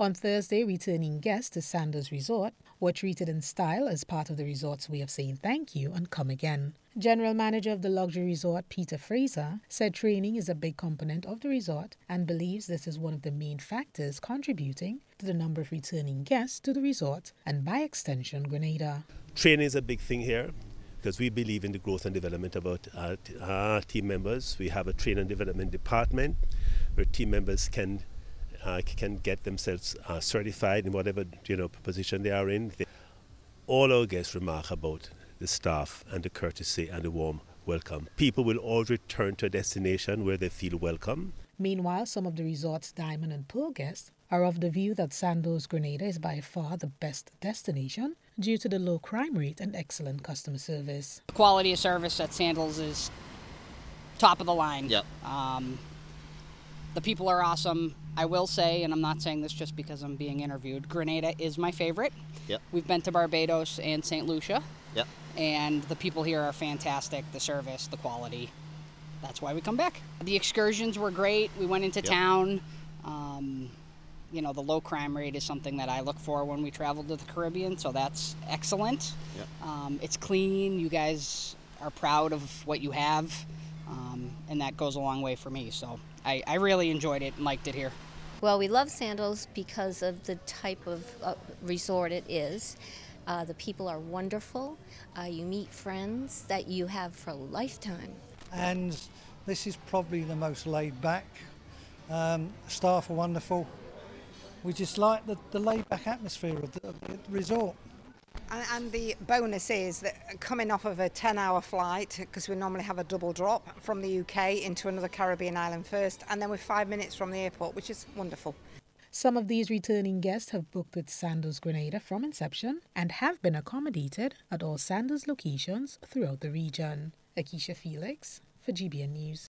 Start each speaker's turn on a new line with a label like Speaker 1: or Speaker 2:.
Speaker 1: On Thursday, returning guests to Sandals Resort were treated in style as part of the resort's way of saying thank you and come again. General Manager of the luxury resort, Peter Fraser, said training is a big component of the resort and believes this is one of the main factors contributing to the number of returning guests to the resort and, by extension, Grenada.
Speaker 2: Training is a big thing here because we believe in the growth and development of our, our team members. We have a training and development department where team members can uh, can get themselves uh, certified in whatever you know position they are in. They, all our guests remark about the staff and the courtesy and the warm welcome. People will all return to a destination where they feel welcome.
Speaker 1: Meanwhile, some of the resort's diamond and pearl guests are of the view that Sandals Grenada is by far the best destination due to the low crime rate and excellent customer service.
Speaker 3: The quality of service at Sandals is top of the line.
Speaker 4: Yep.
Speaker 3: Um, the people are awesome. I will say, and I'm not saying this just because I'm being interviewed, Grenada is my favorite.
Speaker 4: Yep.
Speaker 3: We've been to Barbados and St. Lucia.
Speaker 4: Yep.
Speaker 3: And the people here are fantastic. The service, the quality. That's why we come back. The excursions were great. We went into
Speaker 4: Yep.
Speaker 3: town. Um, you know, the low crime rate is something that I look for when we travel to the Caribbean, so that's excellent.
Speaker 4: Yep.
Speaker 3: Um, it's clean. You guys are proud of what you have, um, and that goes a long way for me. So I, I really enjoyed it and liked it here.
Speaker 5: Well, we love Sandals because of the type of uh, resort it is. Uh, the people are wonderful. Uh, you meet friends that you have for a lifetime.
Speaker 6: and this is probably the most laid back. Um, staff are wonderful. We just like the, the laid back atmosphere of the, of the resort.
Speaker 7: And, the bonus is that coming off of a 10 hour flight, because we normally have a double drop from the UK into another Caribbean island first, and then we're five minutes from the airport, which is wonderful.
Speaker 1: Some of these returning guests have booked with Sandals Grenada from inception and have been accommodated at all Sandals locations throughout the region. Akisha Felix for GBN News.